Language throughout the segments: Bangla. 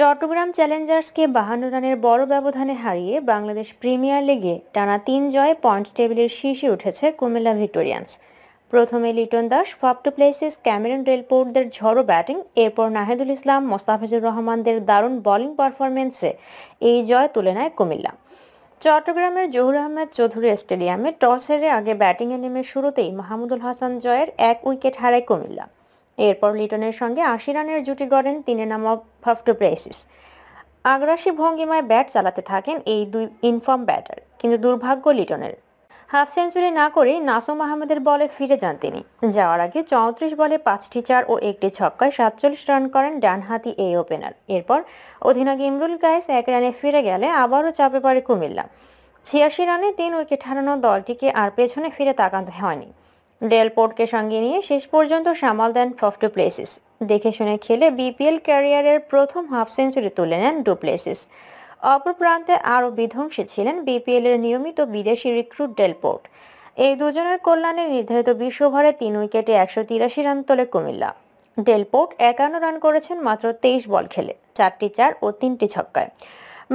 চট্টগ্রাম চ্যালেঞ্জার্সকে বাহান্ন রানের বড় ব্যবধানে হারিয়ে বাংলাদেশ প্রিমিয়ার লিগে টানা তিন জয়ে পয়েন্ট টেবিলের শীর্ষে উঠেছে কুমিল্লা ভিক্টোরিয়ান্স। প্রথমে Liton Das Faf du Plessis, Cameron রেলপোর্টদের ঝড়ো ব্যাটিং, এরপর নাহিদুল ইসলাম, মোস্তাফিজুর রহমানদের দারুণ বোলিং পারফরমেন্সে এই জয় তুলে নেয় কুমিল্লা। চট্টগ্রামের জহুর আহমেদ চৌধুরী স্টেডিয়ামে টস হেরে আগে ব্যাটিংয়ে নেমে শুরুতেই মাহমুদুল হাসান জয়ের এক উইকেট হারায় কুমিল্লা। এরপর লিটনের সঙ্গে আশি রানের জুটি গড়েন তিনে নামা ফাফটু প্লেসিস আগ্রাসী ভঙ্গিমায় ব্যাট চালাতে থাকেন এই দুই ইনফর্ম ব্যাটার, কিন্তু দুর্ভাগ্য লিটনের। হাফ সেঞ্চুরি না করেই নাসুম আহমেদের বলে ফিরে যান তিনি। যাওয়ার আগে চৌত্রিশ বলে পাঁচটি চার ও একটি ছক্কায় সাতচল্লিশ রান করেন ডানহাতি এই ওপেনার। এরপর অধিনায়ক ইমরুল গাইস এক রানে ফিরে গেলে আবারও চাপে পড়ে কুমিল্লা। ছিয়াশি রানে তিন উইকেট হারানো দলটিকে আর পেছনে ফিরে তাকাতে হয়নি। ডেলপোর্টকে সঙ্গে নিয়ে শেষ পর্যন্ত সামাল দেন ফফটু প্লেসিস দেখে শুনে খেলে বিপিএল ক্যারিয়ারের প্রথম হাফ সেঞ্চুরি তুলে নেন ডুপ্লেসিস অপর প্রান্তে আরও বিধ্বংসী ছিলেন বিপিএল এর নিয়মিত বিদেশি রিক্রুট ডেলপোর্ট এই দুজনের কল্যাণে নির্ধারিত বিশ ওভারে তিন উইকেটে একশো তিরাশি রান তোলে কুমিল্লা। ডেলপোর্ট একান্ন রান করেছেন মাত্র তেইশ বল খেলে, চারটি চার ও তিনটি ছক্কায়।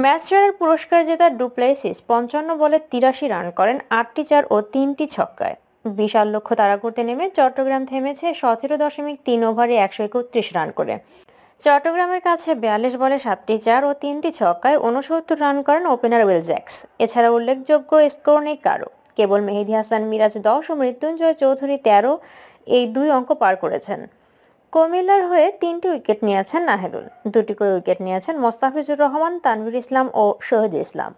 ম্যাচ পুরস্কার জেতা ডুপ্লেসিস পঞ্চান্ন বলে তিরাশি রান করেন, আটটি চার ও তিনটি ছক্কায়। বিশাল লক্ষ্য তাড়া করতে নেমে চট্টগ্রাম থেমেছে সতেরো দশমিক তিন ওভারে একশো একত্রিশ রান করে। চট্টগ্রামের কাছে বিয়াল্লিশ বলে সাতটি চার ও তিনটি ছক্কায় উনসত্তর রান করেন ওপেনার উইলজ্যাক্স এছাড়া উল্লেখযোগ্য স্কোর নেই কারও। কেবল মেহেদি হাসান, মিরাজ দশ ও মৃত্যুঞ্জয় চৌধুরী তেরো এই দুই অঙ্ক পার করেছেন। কুমিল্লার হয়ে তিনটি উইকেট নিয়েছেন নাহেদুল। দুটি করে উইকেট নিয়েছেন মোস্তাফিজুর রহমান, তানভীর ইসলাম ও শহীদ ইসলাম।